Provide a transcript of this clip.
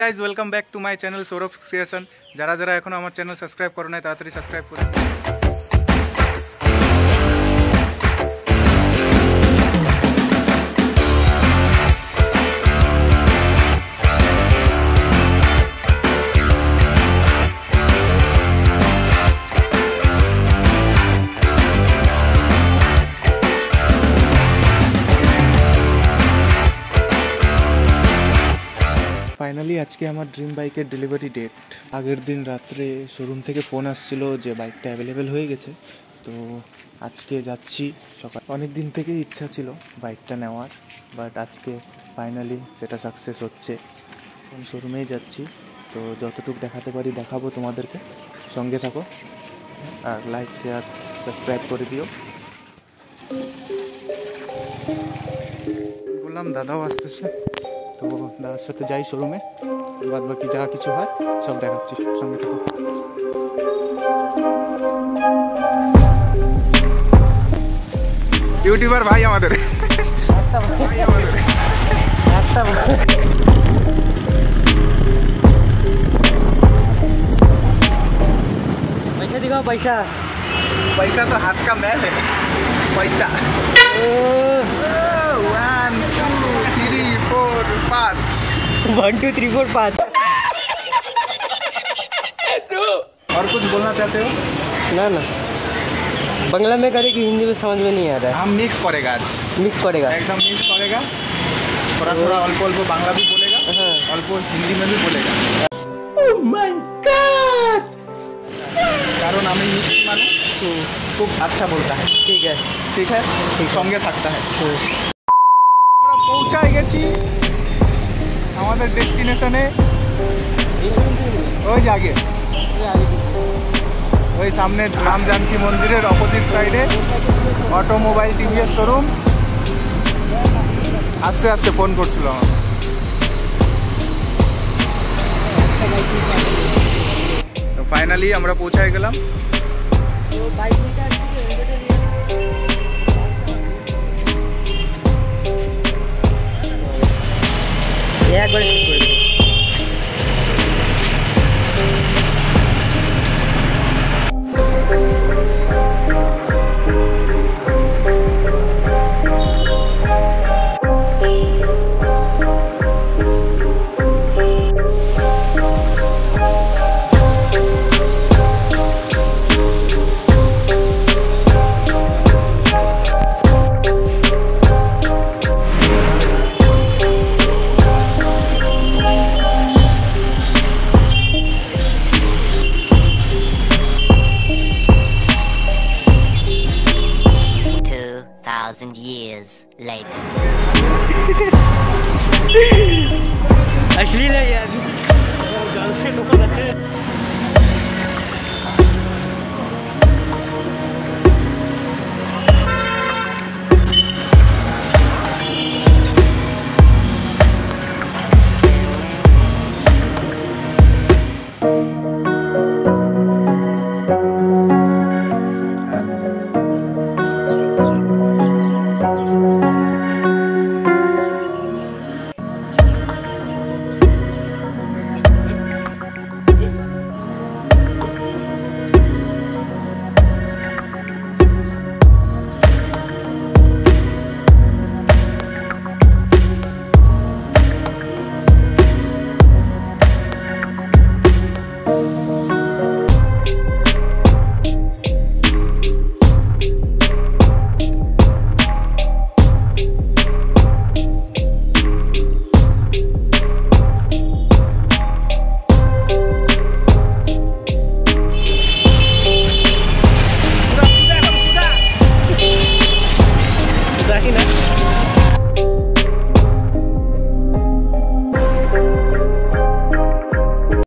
Guys welcome back to my channel Sourav creation যারা যারা এখনও আমার চ্যানেল সাবস্ক্রাইব করো নাই, তাড়াতাড়ি সাবস্ক্রাইব করে ফাইনালি আজকে আমার ড্রিম বাইকের ডেলিভারি ডেট। আগের দিন রাত্রে শোরুম থেকে ফোন আসছিল যে বাইকটা অ্যাভেলেবেল হয়ে গেছে। তো আজকে যাচ্ছি সকাল অনেক দিন থেকেই ইচ্ছা ছিল বাইকটা নেওয়ার বাট আজকে ফাইনালি সেটা সাকসেস হচ্ছে। এখন শোরুমেই যাচ্ছি। তো যতটুকু দেখাতে পারি দেখাবো তোমাদেরকে। সঙ্গে থাকো। আর লাইক শেয়ার সাবস্ক্রাইব করে দিও। বললাম, দাদাও আসতেছে। সাথে যাই শোরুমে বাদ বাকি যা কিছু হয় সব দেখাচ্ছি সঙ্গে থাকো ইউটিউবার ভাই আমাদের ভাই আমাদের पैसा दिखाओ पैसा पैसा तो हाथ का मैल है पैसा वन टू थ्री फोर पाँच और कुछ बोलना चाहते हो ना ना बांग्ला में करे कि हिंदी में समझ में नहीं आ रहा हम मिक्स करेगा आज है मिक्स करेगा एकदम मिक्स करेगा थोड़ा थोड़ा अल्प अल्प बांग्ला भी बोलेगा हाँ अल्प हिंदी में भी बोलेगा কারণ আমি মিষ্টি মানুষ हम्म, খুব আচ্ছা বলতা है ठीक है ঠিক है ঠিক সঙ্গে থাকতে হয় हम्म, আমরা পৌঁছায় গেছি আমাদের ডেস্টিনেশনে। ওই যে আগে। ওই সামনে রাম জানকী মন্দিরের অপোজিট সাইডে অটোমোবাইল টিভিএস শোরুম। আস্তে আস্তে ফোন করছিল আমার ফাইনালি আমরা পৌঁছায় গেলাম। একবারে ঠিক করে thousand years later. Actually, yeah.